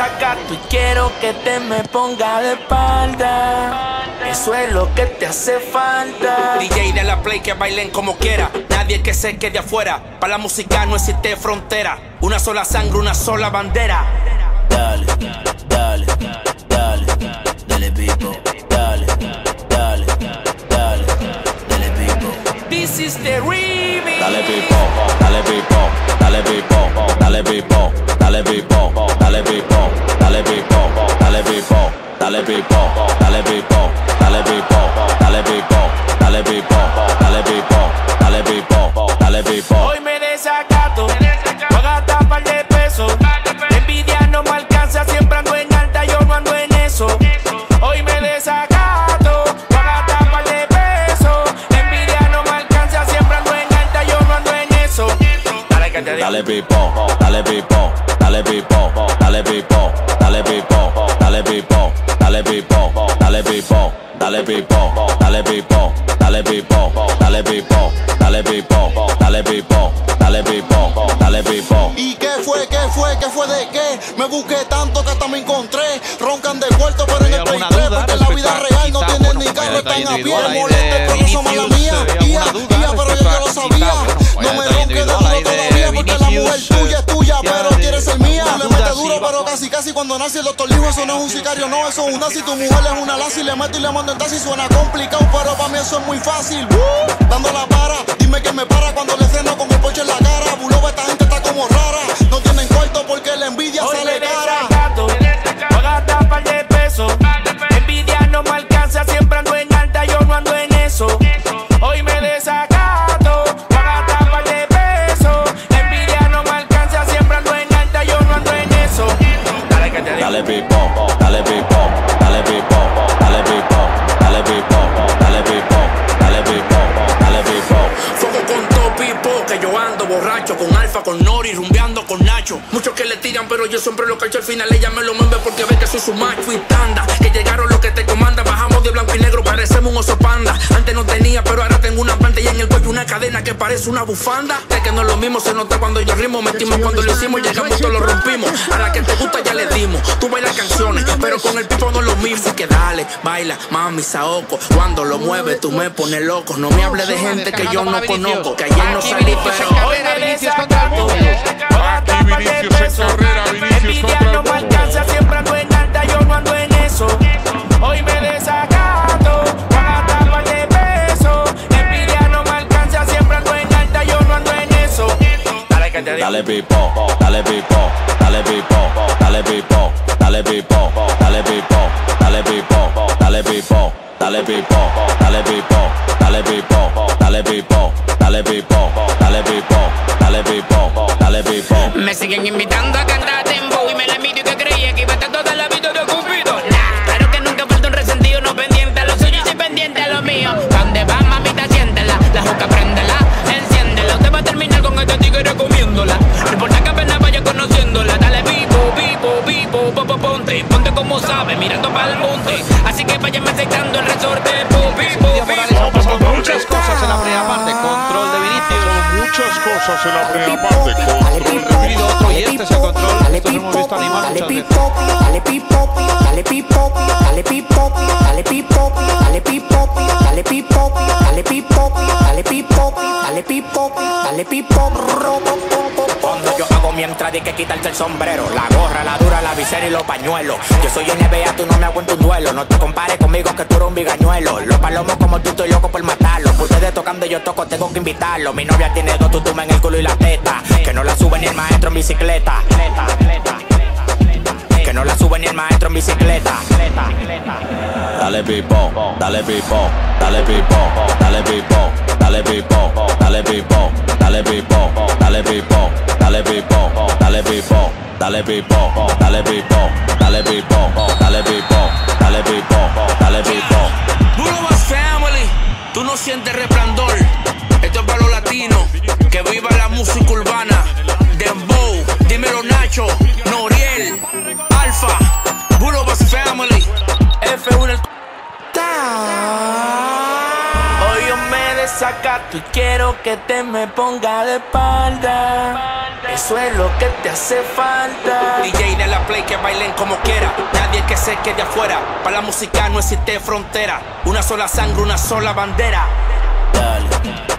desacato y quiero que te me ponga de espalda. Eso es lo que te hace falta. DJ de la play que bailen como quiera. Nadie que se quede afuera. Para la música no existe frontera. Una sola sangre, una sola bandera. Dale, every ball. Dale pipo, dale pipo, dale pipo, dale pipo, dale pipo, dale pipo, dale pipo, dale pipo. ¿Y qué fue? ¿Qué fue? ¿Qué fue de qué? Me busqué tanto que hasta me encontré. Roncan de cuarto, pero en el 33 duda porque en la vida real no tienen ni carro, están a pie. individual ahí Moleste, de pero eso mala Vinicius, mía. ia, pero yo ya lo sabía. No me porque la mujer tuya es tuya, ya pero quiere ser mía. Le mete duro, pero casi casi cuando nace el doctor dijo eso no es un sicario, no, eso es una si tu mujer es una lazi, le meto y le mando en taxi, suena complicado, pero para mí eso es muy fácil. Uh, dando la para, dime que me para cuando le freno con el poche en la cara. Buloba, esta gente está como rara, no tienen cuarto porque la envidia Con Nori, rumbeando con Nacho. Pero yo siempre lo cacho al final. Ella me lo mueve porque ve que soy su macho y tanda. Que llegaron los que te comandan, bajamos de blanco y negro, parecemos un oso panda. Antes no tenía, pero ahora tengo una pantalla en el cuello, una cadena que parece una bufanda. De que no es lo mismo, se nota cuando yo rimo, metimos cuando lo hicimos, llegamos, todos lo rompimos. A la que te gusta ya le dimos. Tú bailas canciones, pero con el pipo no es lo mismo. Así que dale, baila, mami, saoco. Cuando lo mueves, tú me pones loco. No me hables de gente que yo no conozco. Que ayer no salí, pero hoy Vinicius contra el desacato. mundo. Voy a gastar par de Vinicius en pesos. Envidia no me alcanza, siempre ando en alta, yo no ando en eso. Hoy me desacato, voy a de pesos. Envidia no me alcanza, siempre ando en alta, yo no ando en eso. Dale que te digo. Dale pipo, dale pipo, dale pipo, dale pipo, dale pipo, dale pipo. Me siguen invitando a cantar tempo y me la miro y que creía que iba a estar toda la vida de Cupido. Nah, claro que nunca falta un resentido, no pendiente a lo suyo y soy pendiente a lo mío. ¿Pa' dónde va, mamita? Siéntela, la juca préndela, enciéndela. Usted va a terminar con este tigre comiéndola. No importa que apenas vaya conociéndola. Dale pipo, pipo, pipo, popo, ponte. Ponte como sabe, mirando para el monte. Así que váyame aceptando el resorte. Pipo, pipo, pipo. Pasaron muchas cosas en la primera parte. En la primera parte. Control otro y este es el control. Esto lo hemos visto animar Dale muchas veces. pipo, dale pipo, dale pipo, dale pipo, dale pipo, dale pipo, dale pipo, dale pipo, dale pipo, dale pipo, dale pipo, Cuando yo hago mi entrada hay que quitarse el sombrero La gorra, la dura, la visera y los pañuelos Yo soy NBA, tú no me aguanto un duelo No te compares conmigo que tú eres un bigañuelo Los palomos como tú, estoy loco por Ustedes tocando yo toco, tengo que invitarlo Mi novia tiene dos tutumas en el culo y la teta Que no la sube ni el maestro en bicicleta Que no la sube ni el maestro en bicicleta Dale pipo, dale pipo, dale pipo, dale pipo, dale pipo, dale pipo, dale pipo, dale pipo, dale pipo, dale pipo, dale pipo, dale pipo, dale pipo, dale pipo, no sientes resplandor. Esto es para los latinos, que viva la música urbana. Dembow, dímelo Nacho, Noriel, Alfa, Bulobas Family. F1 el Hoy yo me desacato desacato y quiero que te me ponga de espalda. Eso es lo que te hace falta. DJ de la play que bailen como quiera. Nadie que se quede afuera. Para la música no existe frontera. Una sola sangre, una sola bandera. Dale, dale,